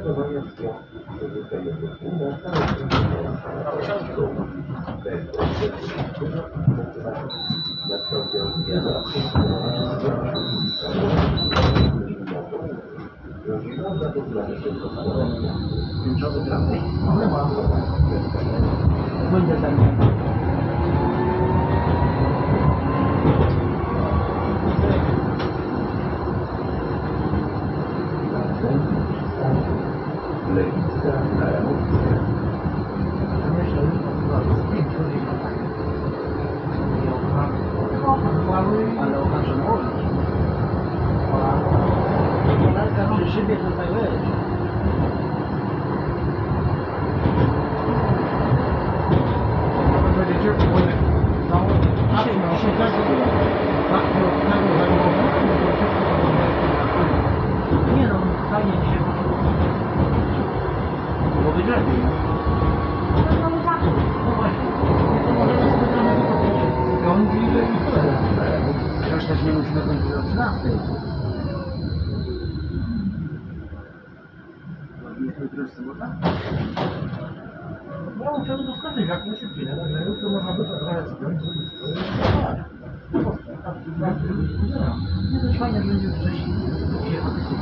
tego województwa Nie dość fajne będzie wcześniej, gdzie akcje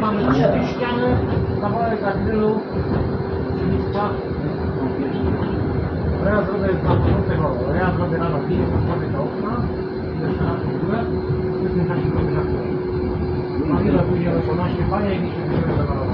mamy trzy ściany, kawałek akrylu, czyli skład. To ja zrobię na początek, to ja zrobię rano piję, zrobię do okna, jeszcze raz w w tym czasie się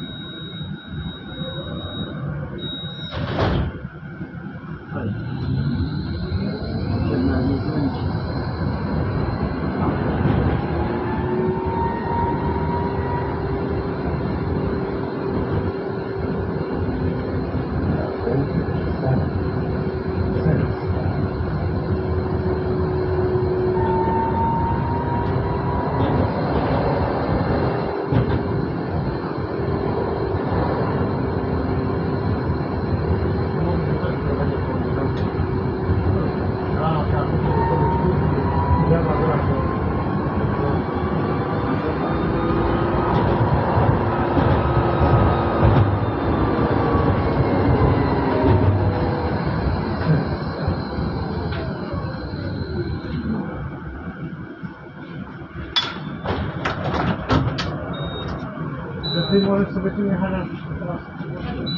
これ、すべてに話してます。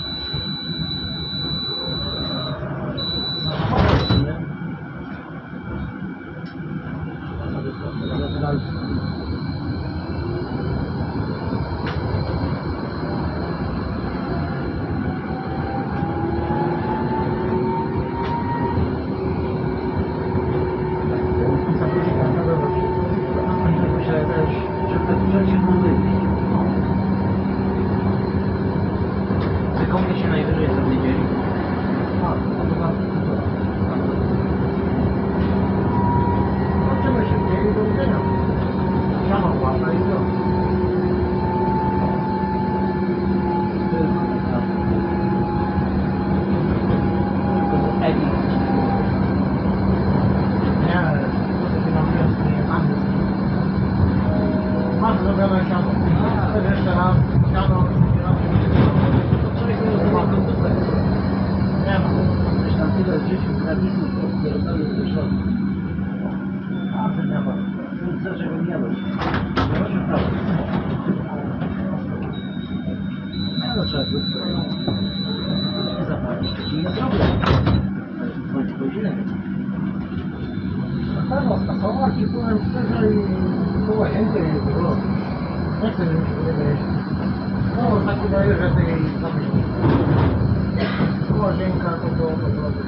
łazienka to było po prostu.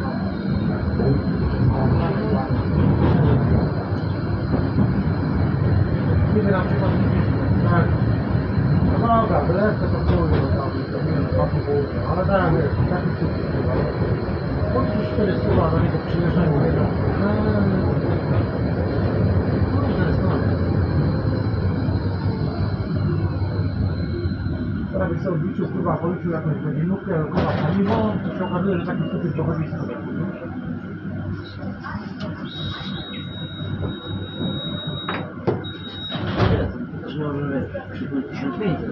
Kiedy na przykład tak. No dobra, lecę to kurde, bo tam jest ale tak, taki cud. Po 4 słowa do niego przyjeżdżają. sobie obliczył, kurwa, policzył jakąś godzinówkę, kurwa, paliwo, to się okazuje, że taki kupiec dochodzi z sklepu. Też może 3500.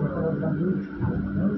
Thank you.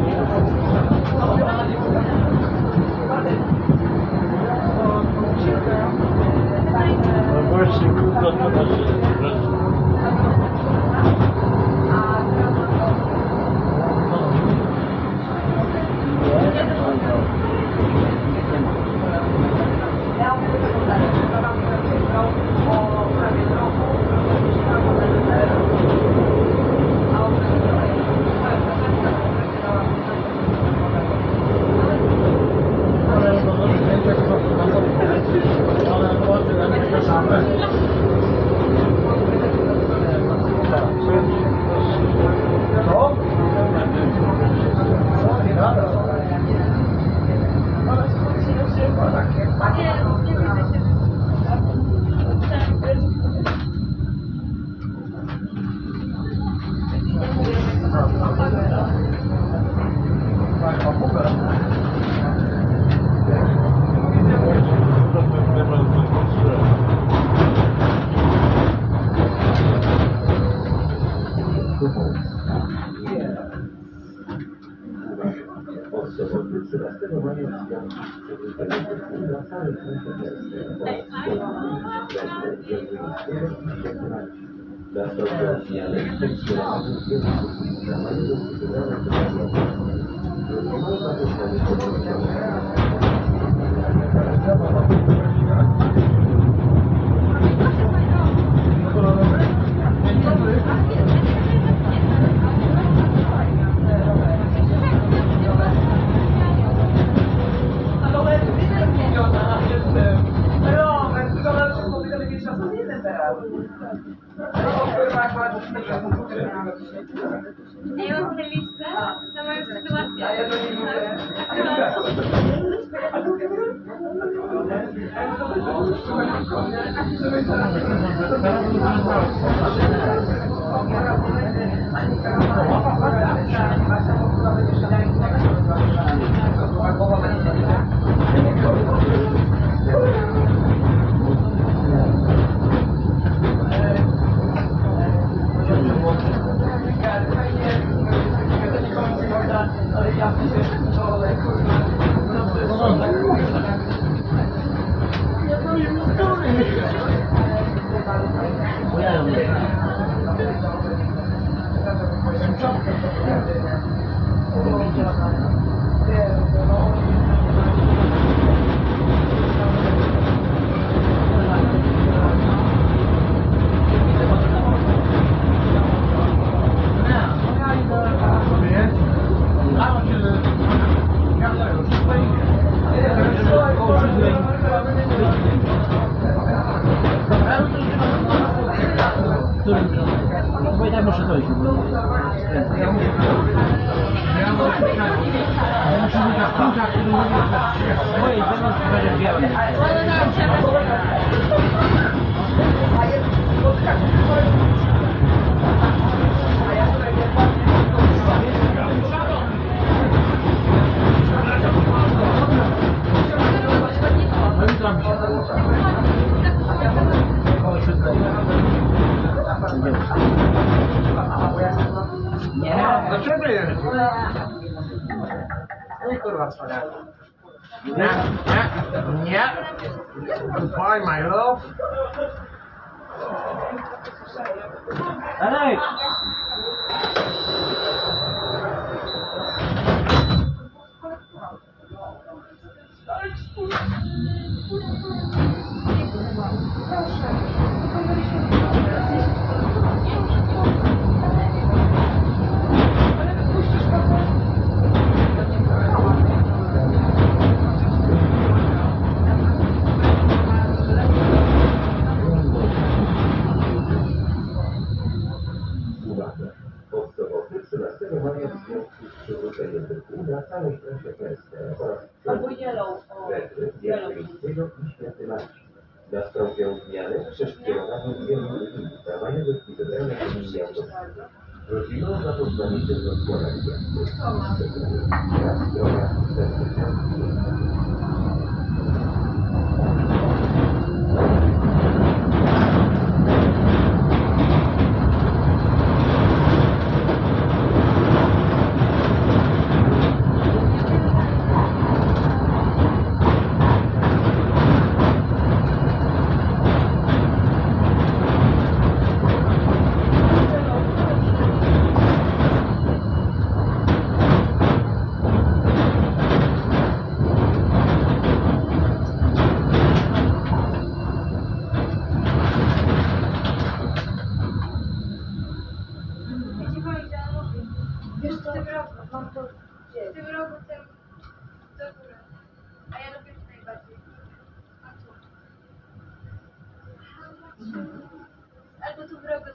但是，空壳那倒是。版。Albo tu wrogo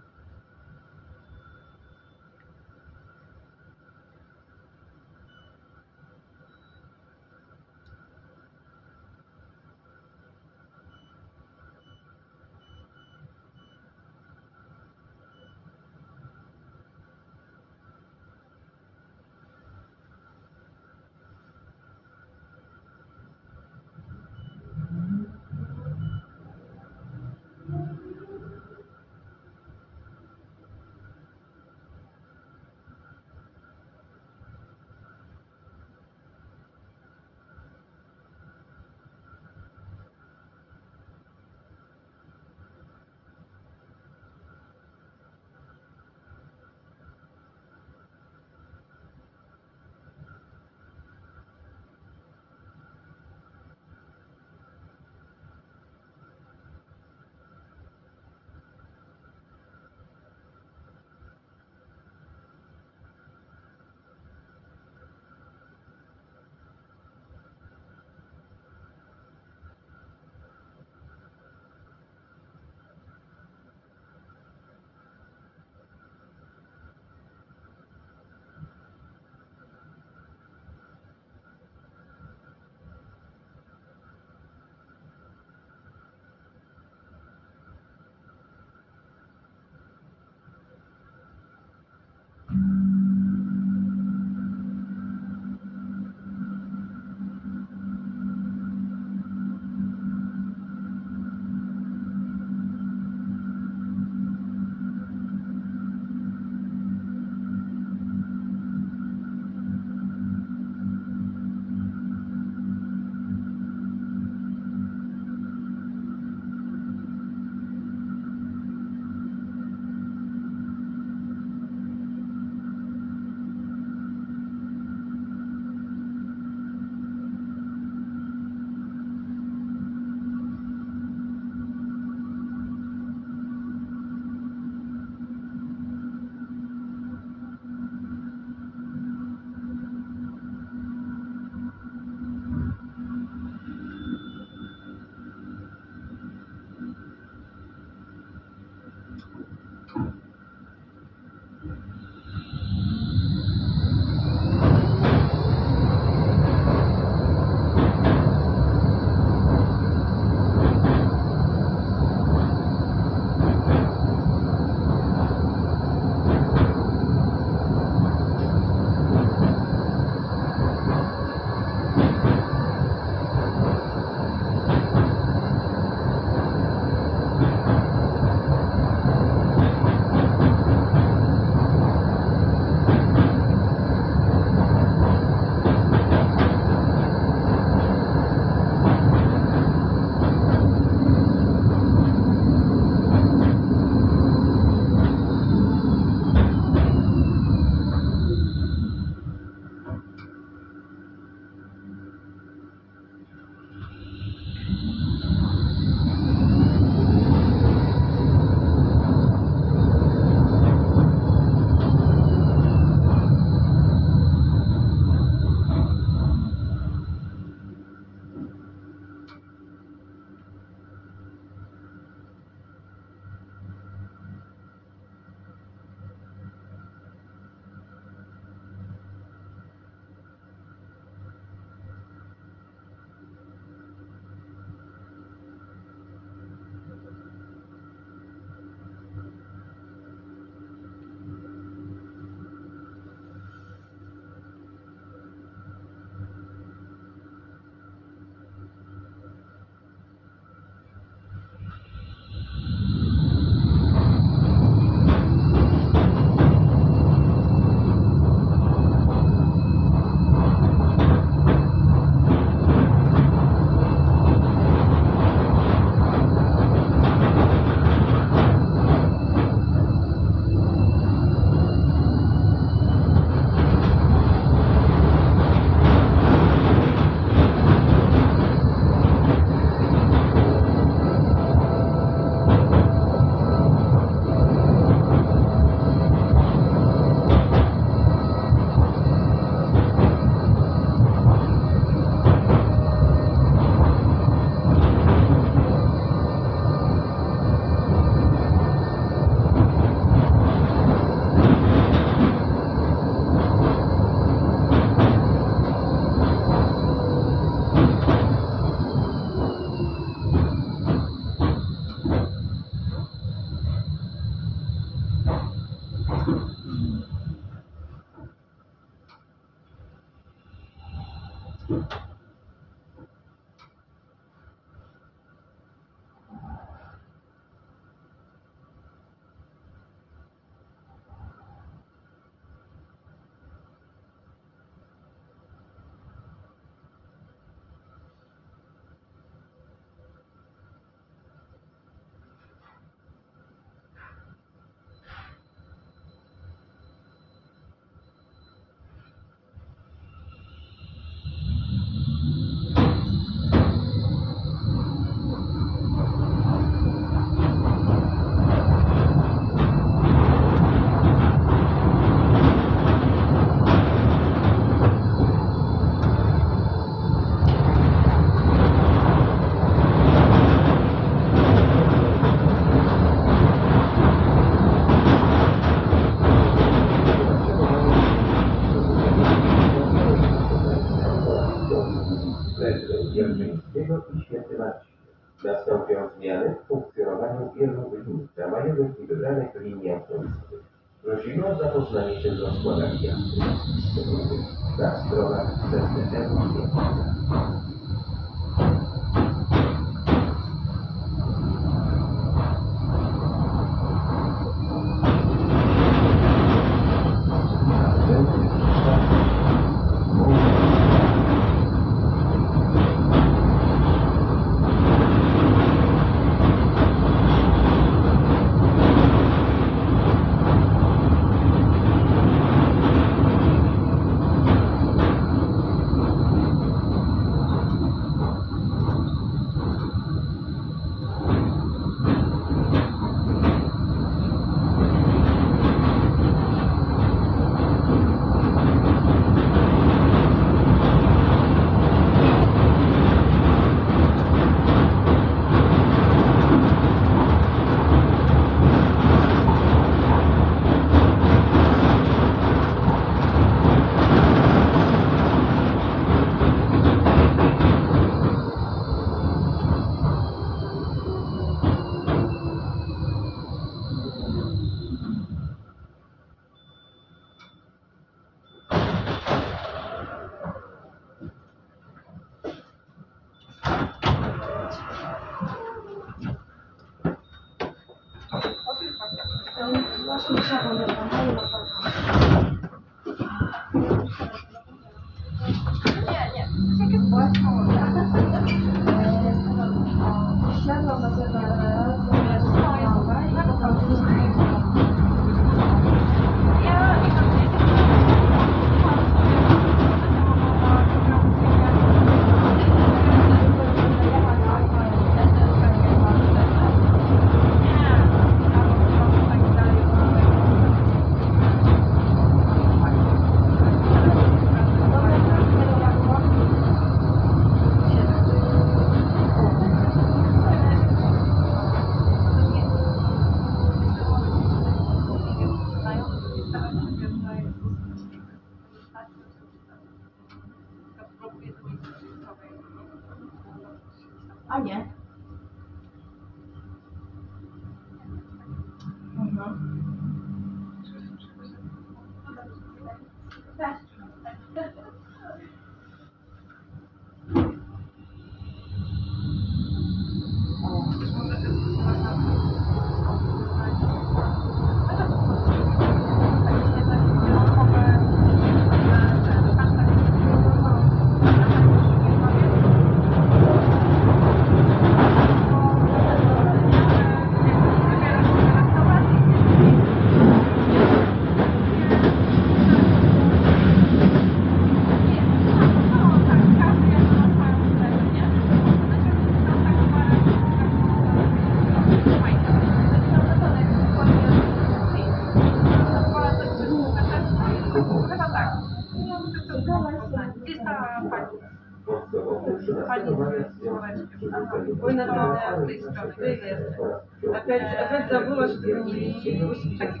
To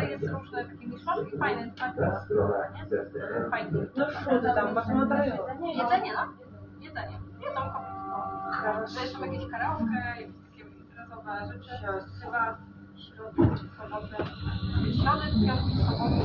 jest różne takie mieszanki, fajne, fajne. No szkoda tam, właśnie na Jedzenie, no. Jedzenie. Jedzą kobiety. Że jeszcze jakieś karaoke, jakieś takie imprezowe rzeczy. Chyba środki, soboty. Środy, piątki, soboty.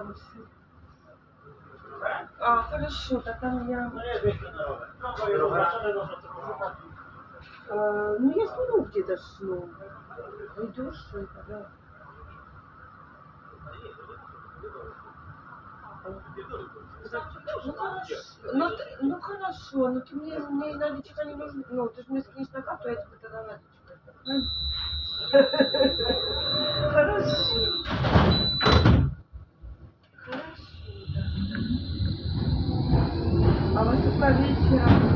градусов. А, хорошо, так там я... А, ну, я сниму где-то сну. Идешь, это, да. Ну, ты, ну хорошо, но ты мне, мне наличка не нужна. Ну, ты же мне скинешь на карту, а я тебе тогда наличку. Хорошо. Fala isso pra gente,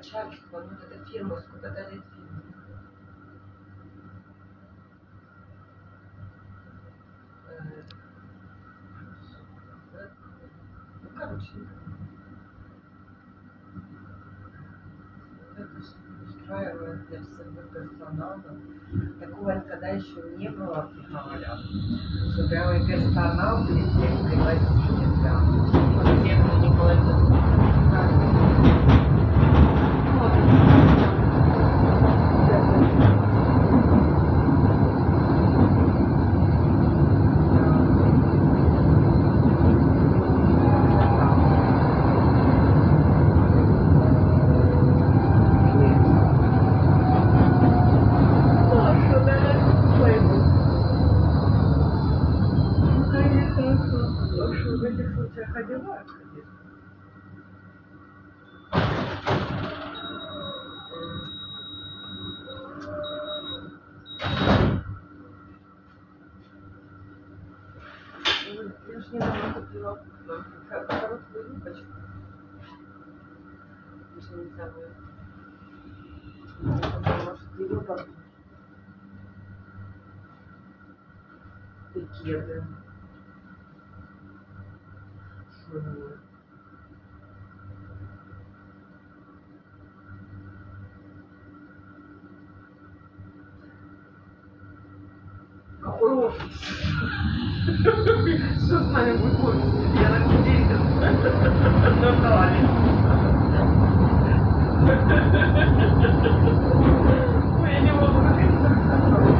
очакивала, ну, вот эта фирма, сколько дарит фирма. Э, ну, короче, устраивает для всего персонала. Такого никогда еще не было в Пихамале. Что прямо персонал перед тем пригласили, да. Вот всем не было это Какой офис? Что с нами будет в офисе? Я на кудейка. Нортовали. Ой, я не могу.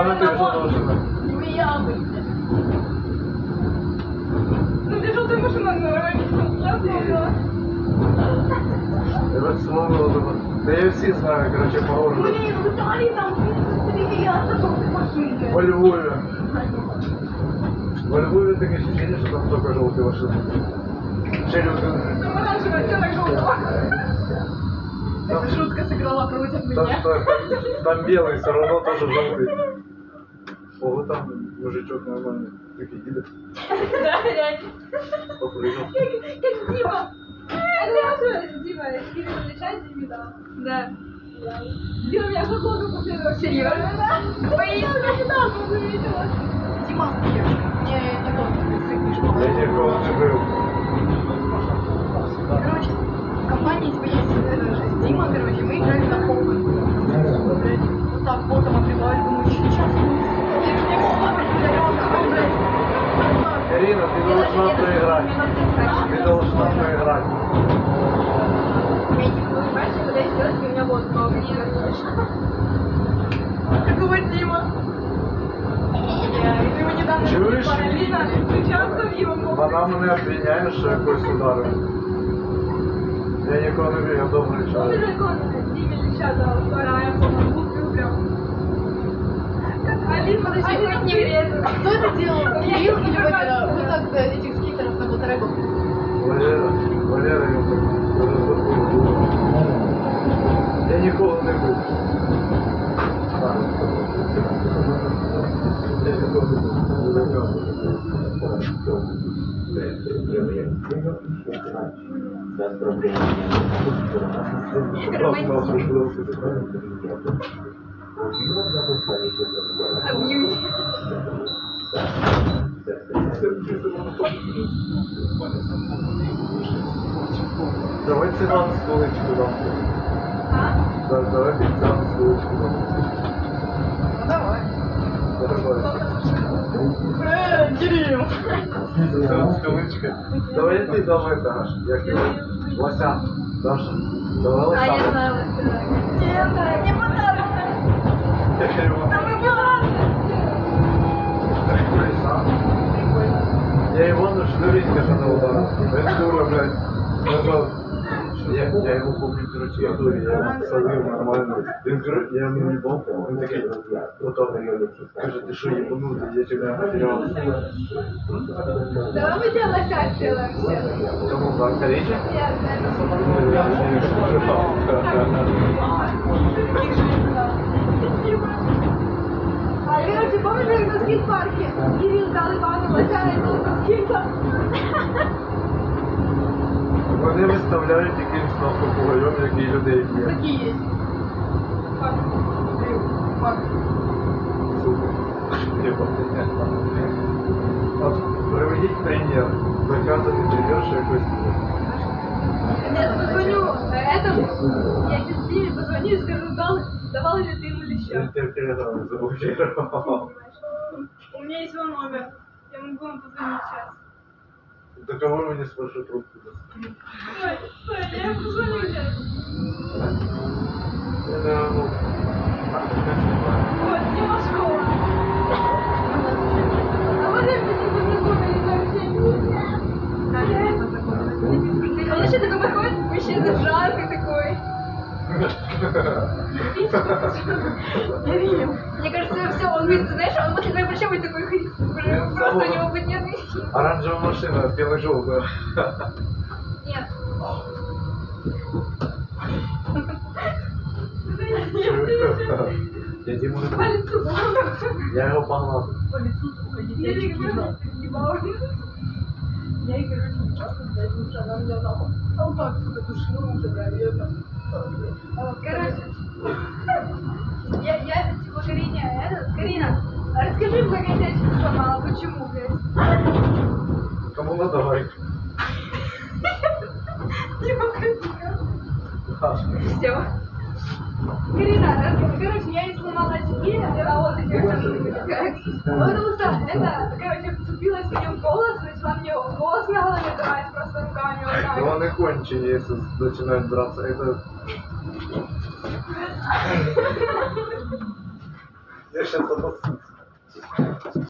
А на ти що должна? Моя быть. Ну где желтая машина нравится? Я. Я вот самому думаю. Да я всі знаю, короче, по городу. Блин, в Италии там 33 миллиарда желтых машин. Во Львове. Во Львове таке ощущение, що там только желтые машины. Ще люди. Там оранжевый оттенок желтого. Эта шутка сыграла против Там, меня. что, там белый, все равно тоже желтый. О, вот там мужичок нормальный. Такие едет, Да, реально. попрыгал. Как Дима. Это тоже Дима, Дима встречает Диме, да. Да. Дима меня за году последовал. Серьезно? Да. Я недавно заметила. Дима, не, не тот, сын Я никого не был. Короче, в компании типа есть Дима, короче, мы играли на полку. Вот так потом открывали, думаю, что сейчас Ирина, ты должна проиграть. Ты должна проиграть. Я не буду понимать, что когда я сделать, у меня вот много не Какого Дима? Я его недавно Чуешь? Алина встречался в его Вона мене обвиняє, що якось ударив. Я нікого не вірю, я добрий Он чоловік. же он Диме леща дал, вторая, я помню, глупый прям. Алин, подожди, хоть не врезал. Кто это делал? Кирилл или Валера? Вы так этих скитеров на Моторего? Валера, Валера так розраховував. Я. Так. Я не. Не бив. Без проблем. Mówiłem za dostanie się do Обнюсь. Давай ціна на столичку дам. Да, Давай ціна на столичку дам. Давай. Давай. Э, Кирилл. Це столичка. Давай ти дам это. Як його? Вася. Даша. Давай А я знаю, Нет, не понравилось. Я была. Я Ивану Шнуринка тогда ударил. Это дура, блядь. Я, я его помню, короче, я дуре, я его посадил нормально. Він, короче, я ему ебал, он такой, потом каже, ты что, ебанутый, я тебя потерял. Давай мы тебя лося сделаем. Тому так, ну, я не. А короче, помнишь, как на скейт-парке Кирилл дал Ивану лося и был со скейтом? Вони виставляють якимсь нахуй попугайом, який людей б'є. Такие есть. Факт. Факт. От приведіть примір. Доказаний примір, що якось. Нет, позвоню этому. Я сейчас Диме позвоню и скажу, дал, давал ли ты ему леща. Телеграм заблокировал. У меня есть его номер. Я могу вам позвонить сейчас. До кого трубку. Я не ну, Вот, Дима школа. А вот это не познакомились вообще. Да, я. Кирилл. Мне кажется, все, он будет, знаешь, он после твоей прыща будет такой, просто у него будет нервный Оранжевая машина, бело-желтая. Нет. Я Диму не По лицу. Я його погнав. По лицу, сука, детей ебал. Я и, короче, часто, блядь, лучше она меня. А вот так, сука, душила уже, наверное. Короче, я, я типа Карине, это, Карина, расскажи, благодетель сломала, почему, блядь? Кому надо типа, давай? Все. Ирина, короче, я ей сломала очки, а вот эти Потому что это, короче, вцепилась в голос, начала мне голос на голове давать просто руками вот так. Ну, они кончені, если начинают драться. Это... Я сейчас обоссусь.